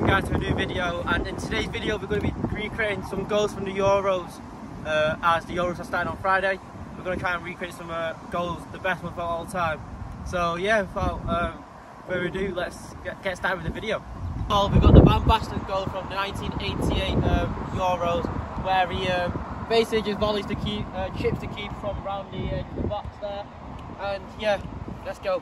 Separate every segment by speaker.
Speaker 1: guys to a new video and in today's video we're going to be recreating some goals from the Euros uh, as the Euros are starting on Friday. We're going to try and recreate some uh, goals, the best ones of all time. So yeah, without um, further ado, let's get, get, started with the video. Well, we've got the Van Basten goal from the 1988 um, Euros where he um, basically just volleys to keep, uh, chips to keep from around the the box there. And yeah, let's go.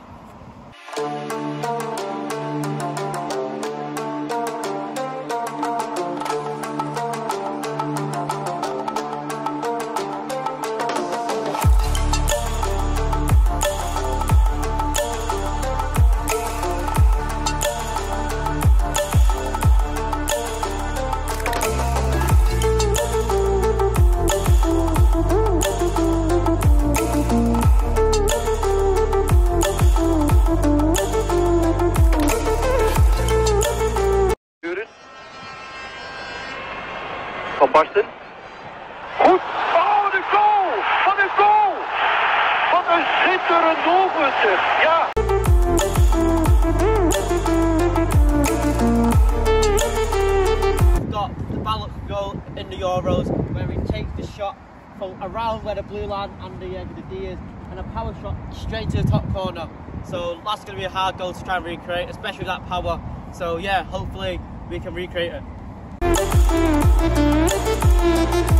Speaker 2: Van Basten. Goed. Oh, de goal! Wat een goal! Wat een schitterend doelpunt zeg. Ja.
Speaker 1: got the Ballack goal in the Euros where he takes the shot from around where the blue line and the end of the D is and a power shot straight to the top corner. So that's going to be a hard goal to try and recreate, especially with that power. So yeah, hopefully we can recreate it.
Speaker 3: Thank you.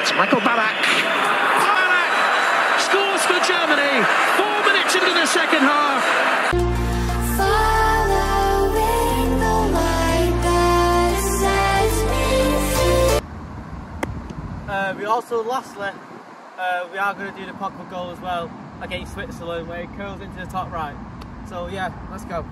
Speaker 4: It's Michael Ballack. Ballack scores for Germany. Four minutes into the second half.
Speaker 3: The light that sets me free.
Speaker 1: Uh, we also, lastly, uh, we are going to do the Pogba goal as well against Switzerland where he curls into the top right. So yeah, let's go.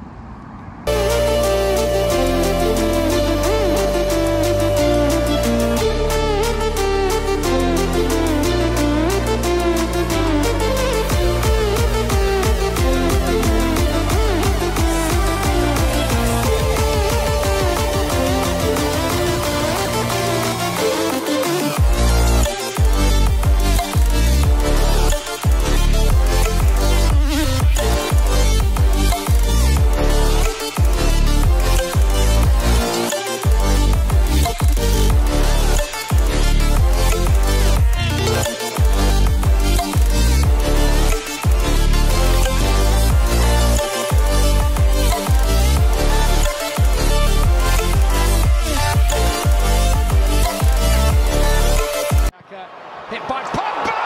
Speaker 4: Hit by Pogba.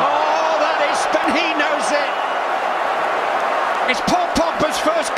Speaker 4: Oh, that is, and he knows it. It's Paul Pogba's first